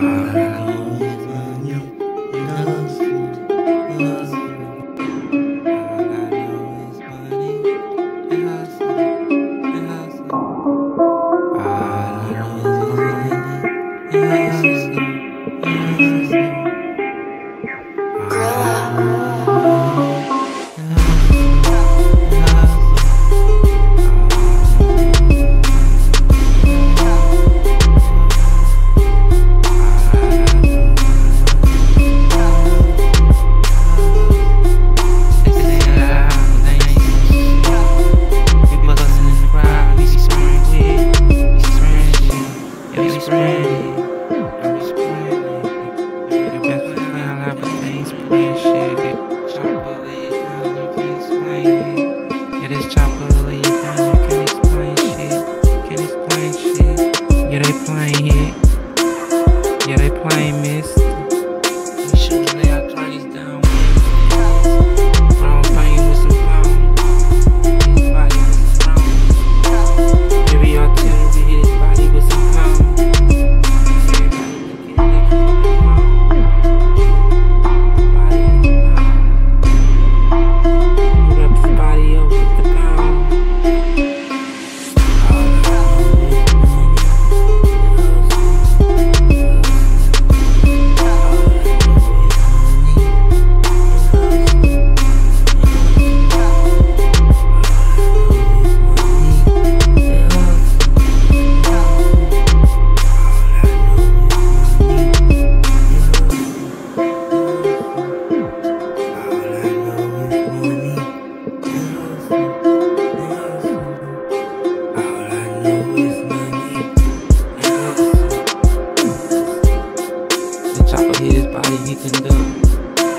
chopper hit